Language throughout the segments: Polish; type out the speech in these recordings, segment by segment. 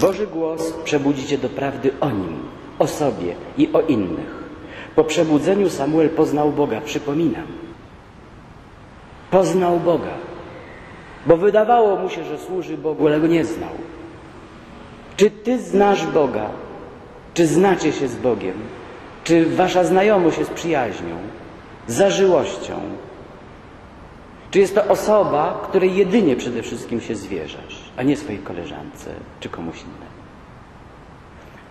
Boży głos przebudzi cię do prawdy o nim, o sobie i o innych. Po przebudzeniu Samuel poznał Boga, przypominam. Poznał Boga, bo wydawało mu się, że służy Bogu, ale go nie znał. Czy ty znasz Boga? Czy znacie się z Bogiem? Czy wasza znajomość jest przyjaźnią, zażyłością? Czy jest to osoba, której jedynie przede wszystkim się zwierzasz, a nie swojej koleżance czy komuś innemu?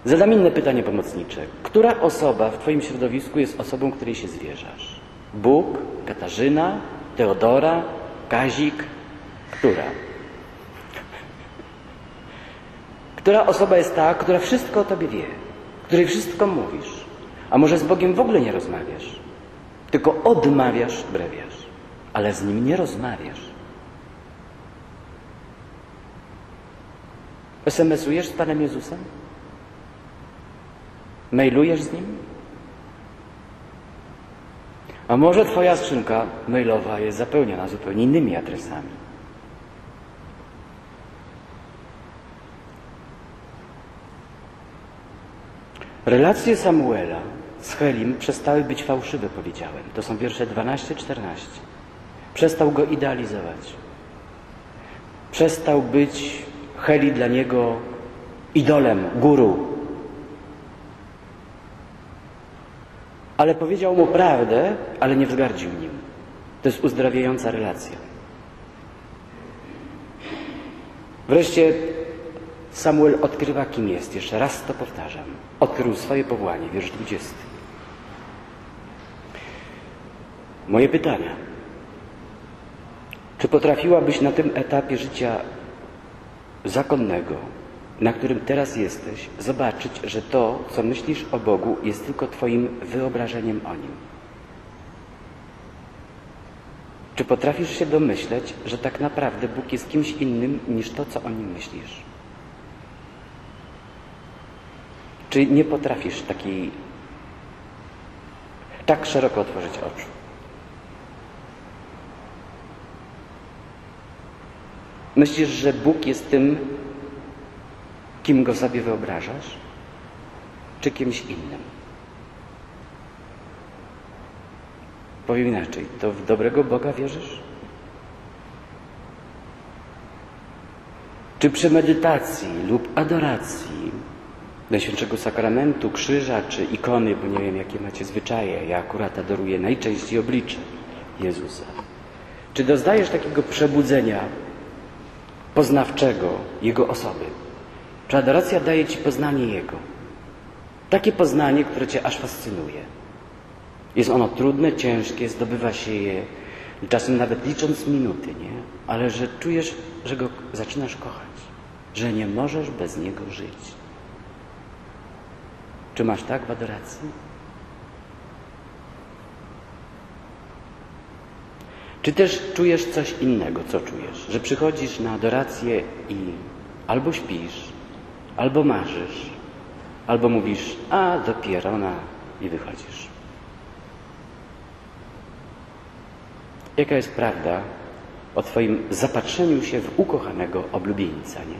Zadam inne pytanie pomocnicze. Która osoba w Twoim środowisku jest osobą, której się zwierzasz? Bóg, Katarzyna, Teodora, Kazik? Która? Która osoba jest ta, która wszystko o Tobie wie, której wszystko mówisz? A może z Bogiem w ogóle nie rozmawiasz? Tylko odmawiasz, brewiasz, ale z Nim nie rozmawiasz. SMS-ujesz z Panem Jezusem? Mailujesz z Nim? A może Twoja skrzynka mailowa jest zapełniona zupełnie innymi adresami? Relacje Samuela z Helim przestały być fałszywe, powiedziałem. To są wiersze 12-14. Przestał go idealizować. Przestał być Heli dla niego idolem, guru. Ale powiedział mu prawdę, ale nie wzgardził nim. To jest uzdrawiająca relacja. Wreszcie Samuel odkrywa, kim jest. Jeszcze raz to powtarzam. Odkrył swoje powołanie, wiersz 20. Moje pytania. Czy potrafiłabyś na tym etapie życia zakonnego, na którym teraz jesteś, zobaczyć, że to, co myślisz o Bogu, jest tylko Twoim wyobrażeniem o Nim? Czy potrafisz się domyśleć, że tak naprawdę Bóg jest kimś innym niż to, co o Nim myślisz? Czy nie potrafisz takiej, tak szeroko otworzyć oczu? Myślisz, że Bóg jest tym, kim go sobie wyobrażasz, czy kimś innym? Powiem inaczej, to w dobrego Boga wierzysz? Czy przy medytacji lub adoracji Najświętszego Sakramentu, krzyża czy ikony, bo nie wiem jakie macie zwyczaje, ja akurat adoruję najczęściej oblicze Jezusa. Czy doznajesz takiego przebudzenia poznawczego Jego osoby? Czy adoracja daje Ci poznanie Jego? Takie poznanie, które Cię aż fascynuje. Jest ono trudne, ciężkie, zdobywa się je czasem nawet licząc minuty, nie? Ale że czujesz, że Go zaczynasz kochać, że nie możesz bez Niego żyć. Czy masz tak w adoracji? Czy też czujesz coś innego, co czujesz? Że przychodzisz na adorację i albo śpisz, albo marzysz, albo mówisz, a dopiero na i wychodzisz. Jaka jest prawda o Twoim zapatrzeniu się w ukochanego oblubieńca, nie?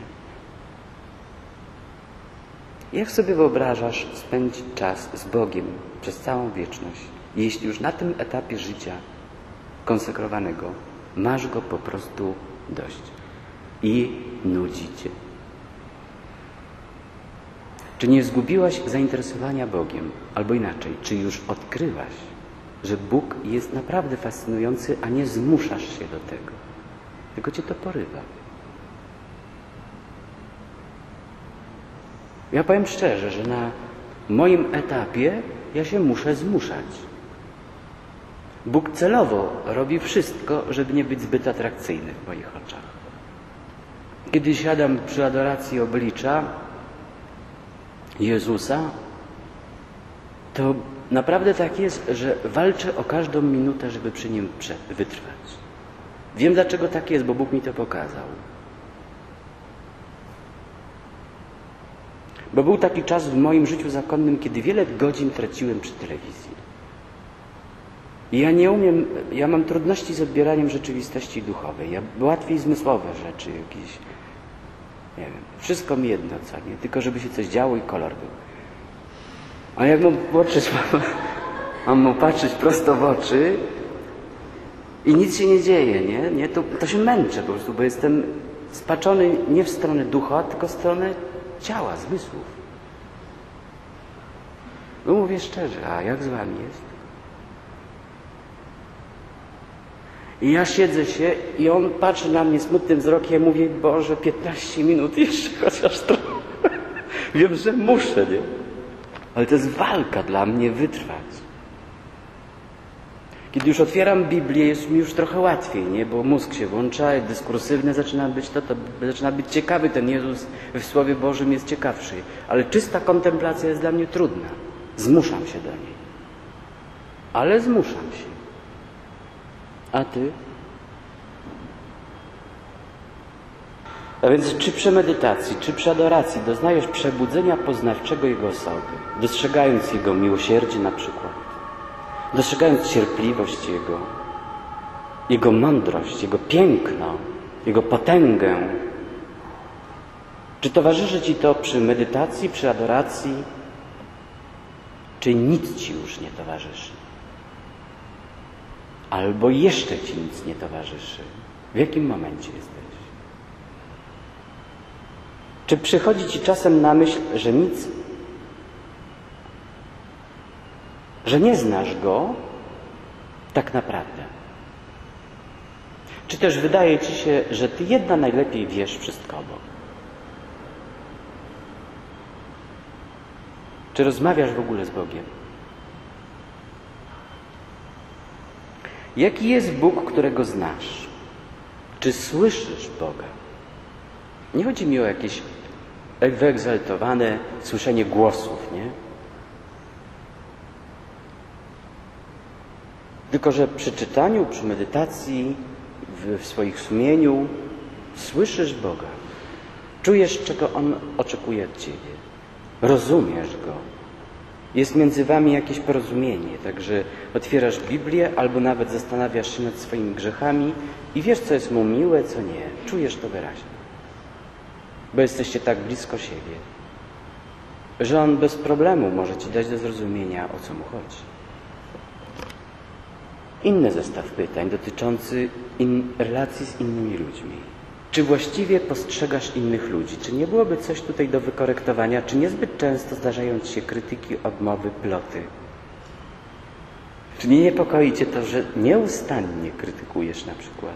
Jak sobie wyobrażasz spędzić czas z Bogiem przez całą wieczność, jeśli już na tym etapie życia konsekrowanego masz Go po prostu dość i nudzi Cię? Czy nie zgubiłaś zainteresowania Bogiem? Albo inaczej, czy już odkryłaś, że Bóg jest naprawdę fascynujący, a nie zmuszasz się do tego, tylko Cię to porywa? Ja powiem szczerze, że na moim etapie ja się muszę zmuszać. Bóg celowo robi wszystko, żeby nie być zbyt atrakcyjny w moich oczach. Kiedy siadam przy adoracji oblicza Jezusa, to naprawdę tak jest, że walczę o każdą minutę, żeby przy Nim wytrwać. Wiem dlaczego tak jest, bo Bóg mi to pokazał. Bo był taki czas w moim życiu zakonnym, kiedy wiele godzin traciłem przy telewizji. Ja nie umiem, ja mam trudności z odbieraniem rzeczywistości duchowej. Ja łatwiej zmysłowe rzeczy jakieś. Nie wiem, wszystko mi jedno, co nie? Tylko żeby się coś działo i kolor był. A jak mam patrzeć, mam, mam mu patrzeć prosto w oczy i nic się nie dzieje, nie? nie? To, to się męczę po prostu, bo jestem spaczony nie w stronę ducha, tylko w stronę ciała, zmysłów. No mówię szczerze, a jak z wami jest? I ja siedzę się i on patrzy na mnie smutnym wzrokiem, mówi, Boże, 15 minut jeszcze chociaż trochę. Wiem, że muszę, nie? Ale to jest walka dla mnie wytrwać. Kiedy już otwieram Biblię, jest mi już trochę łatwiej, nie? Bo mózg się włącza, dyskursywny zaczyna być to, to zaczyna być ciekawy. Ten Jezus w Słowie Bożym jest ciekawszy. Ale czysta kontemplacja jest dla mnie trudna. Zmuszam się do niej. Ale zmuszam się. A ty? A więc czy przy medytacji, czy przy adoracji doznajesz przebudzenia poznawczego Jego osoby, dostrzegając Jego miłosierdzie na przykład, dostrzegając cierpliwość Jego, Jego mądrość, Jego piękno, Jego potęgę? Czy towarzyszy Ci to przy medytacji, przy adoracji, czy nic Ci już nie towarzyszy? Albo jeszcze Ci nic nie towarzyszy? W jakim momencie jesteś? Czy przychodzi Ci czasem na myśl, że nic, że nie znasz Go tak naprawdę? Czy też wydaje Ci się, że Ty jedna najlepiej wiesz wszystko o Bogu? Czy rozmawiasz w ogóle z Bogiem? Jaki jest Bóg, którego znasz? Czy słyszysz Boga? Nie chodzi mi o jakieś wyegzaltowane słyszenie głosów, nie? Tylko, że przy czytaniu, przy medytacji, w, w swoich sumieniu słyszysz Boga. Czujesz, czego On oczekuje od Ciebie. Rozumiesz Go. Jest między Wami jakieś porozumienie, także otwierasz Biblię albo nawet zastanawiasz się nad swoimi grzechami i wiesz, co jest Mu miłe, co nie. Czujesz to wyraźnie bo jesteście tak blisko siebie, że On bez problemu może Ci dać do zrozumienia, o co Mu chodzi. Inny zestaw pytań dotyczący in, relacji z innymi ludźmi. Czy właściwie postrzegasz innych ludzi? Czy nie byłoby coś tutaj do wykorektowania? Czy niezbyt często zdarzają Ci się krytyki, odmowy, ploty? Czy nie niepokoi Cię to, że nieustannie krytykujesz na przykład?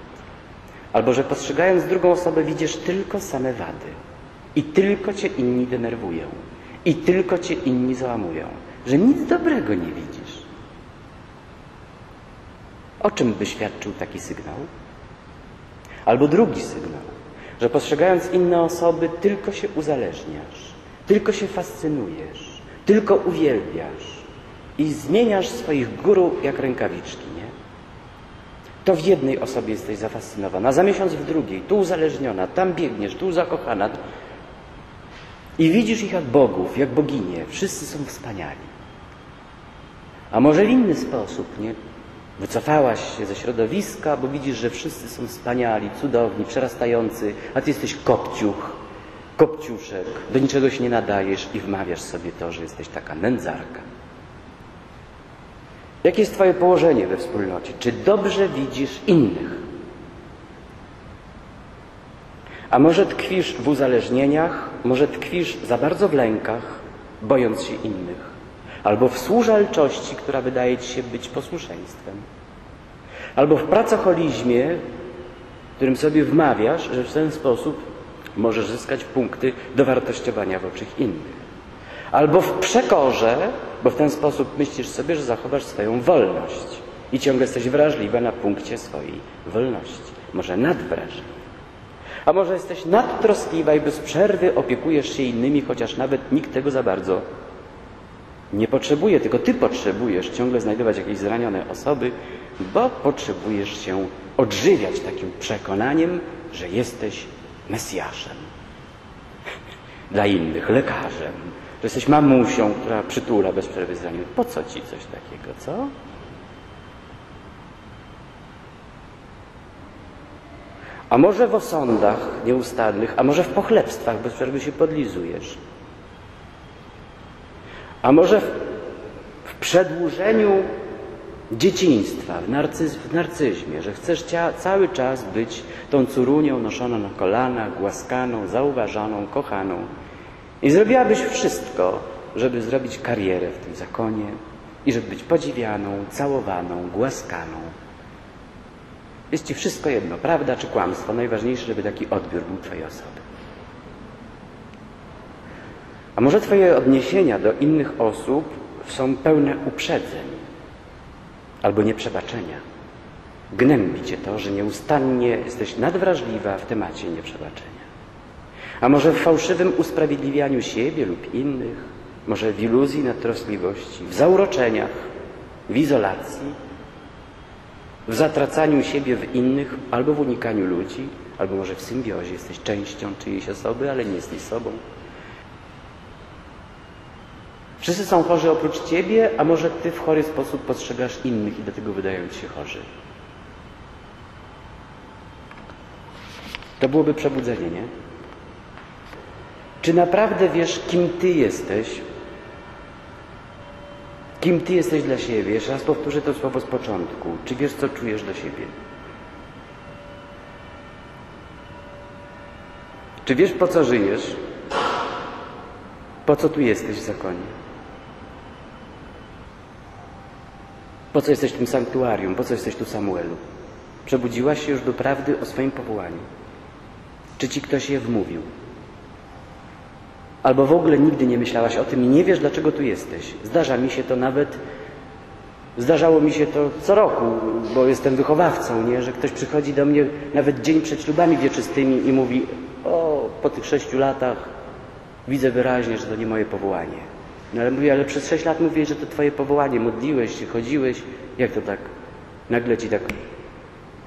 Albo że postrzegając drugą osobę widzisz tylko same wady i tylko cię inni denerwują i tylko cię inni załamują, że nic dobrego nie widzisz. O czym by świadczył taki sygnał? Albo drugi sygnał, że postrzegając inne osoby tylko się uzależniasz, tylko się fascynujesz, tylko uwielbiasz i zmieniasz swoich guru jak rękawiczki, nie? To w jednej osobie jesteś zafascynowana, za miesiąc w drugiej, tu uzależniona, tam biegniesz, tu zakochana. I widzisz ich jak bogów, jak boginie. Wszyscy są wspaniali. A może w inny sposób, nie? Wycofałaś się ze środowiska, bo widzisz, że wszyscy są wspaniali, cudowni, przerastający, a ty jesteś kopciuch, kopciuszek, do niczego się nie nadajesz i wmawiasz sobie to, że jesteś taka nędzarka. Jakie jest Twoje położenie we wspólnocie? Czy dobrze widzisz innych? A może tkwisz w uzależnieniach, może tkwisz za bardzo w lękach, bojąc się innych, albo w służalczości, która wydaje Ci się być posłuszeństwem, albo w pracocholizmie, którym sobie wmawiasz, że w ten sposób możesz zyskać punkty dowartościowania w oczach innych. Albo w przekorze, bo w ten sposób myślisz sobie, że zachowasz swoją wolność i ciągle jesteś wrażliwa na punkcie swojej wolności. Może nadwrażliwa. A może jesteś nadtroskliwa i bez przerwy opiekujesz się innymi, chociaż nawet nikt tego za bardzo nie potrzebuje, tylko ty potrzebujesz ciągle znajdować jakieś zranione osoby, bo potrzebujesz się odżywiać takim przekonaniem, że jesteś Mesjaszem. Dla innych, lekarzem, że jesteś mamusią, która przytula bez przerwy zraniony. Po co ci coś takiego, co? A może w osądach nieustannych, a może w pochlebstwach bez przerwy się podlizujesz. A może w, w przedłużeniu dzieciństwa, w, narcyz, w narcyzmie, że chcesz cia, cały czas być tą córunią noszoną na kolanach, głaskaną, zauważaną, kochaną. I zrobiłabyś wszystko, żeby zrobić karierę w tym zakonie i żeby być podziwianą, całowaną, głaskaną. Jest ci wszystko jedno, prawda czy kłamstwo. Najważniejsze, żeby taki odbiór był Twojej osoby. A może Twoje odniesienia do innych osób są pełne uprzedzeń albo nieprzebaczenia. Gnębi Cię to, że nieustannie jesteś nadwrażliwa w temacie nieprzebaczenia. A może w fałszywym usprawiedliwianiu siebie lub innych, może w iluzji nadtrosliwości, w zauroczeniach, w izolacji, w zatracaniu siebie w innych, albo w unikaniu ludzi, albo może w symbiozie jesteś częścią czyjejś osoby, ale nie jesteś sobą. Wszyscy są chorzy oprócz Ciebie, a może Ty w chory sposób postrzegasz innych i do tego wydają Ci się chorzy. To byłoby przebudzenie, nie? Czy naprawdę wiesz, kim Ty jesteś? Kim Ty jesteś dla siebie? Jeszcze raz powtórzę to słowo z początku. Czy wiesz, co czujesz do siebie? Czy wiesz, po co żyjesz? Po co tu jesteś w zakonie? Po co jesteś w tym sanktuarium? Po co jesteś tu, Samuelu? Przebudziłaś się już do prawdy o swoim powołaniu? Czy ci ktoś je wmówił? Albo w ogóle nigdy nie myślałaś o tym i nie wiesz, dlaczego tu jesteś. Zdarza mi się to nawet, zdarzało mi się to co roku, bo jestem wychowawcą, nie? że ktoś przychodzi do mnie nawet dzień przed ślubami wieczystymi i mówi o, po tych sześciu latach widzę wyraźnie, że to nie moje powołanie. No ale mówię, ale przez sześć lat mówię, że to twoje powołanie, modliłeś się, chodziłeś. Jak to tak? Nagle ci tak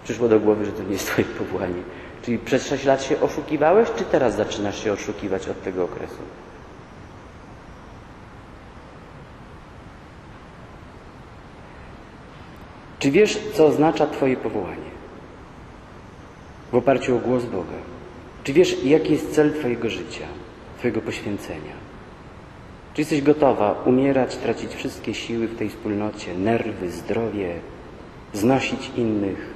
przyszło do głowy, że to nie jest twoje powołanie. Czyli przez sześć lat się oszukiwałeś, czy teraz zaczynasz się oszukiwać od tego okresu? Czy wiesz, co oznacza Twoje powołanie? W oparciu o głos Boga. Czy wiesz, jaki jest cel Twojego życia, Twojego poświęcenia? Czy jesteś gotowa umierać, tracić wszystkie siły w tej wspólnocie, nerwy, zdrowie, znosić innych,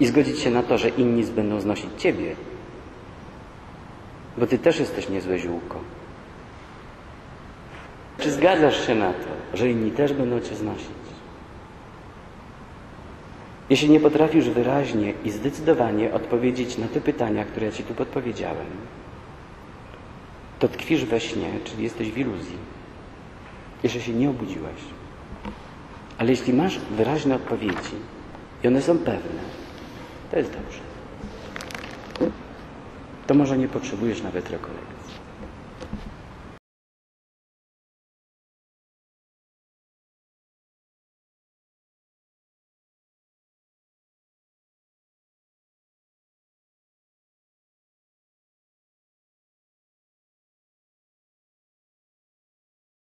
i zgodzić się na to, że inni będą znosić Ciebie, bo Ty też jesteś niezłe ziółko. Czy zgadzasz się na to, że inni też będą Cię znosić? Jeśli nie potrafisz wyraźnie i zdecydowanie odpowiedzieć na te pytania, które ja Ci tu podpowiedziałem, to tkwisz we śnie, czyli jesteś w iluzji. Jeszcze się nie obudziłaś. Ale jeśli masz wyraźne odpowiedzi i one są pewne, to jest dobrze. To może nie potrzebujesz nawet rekolekcji.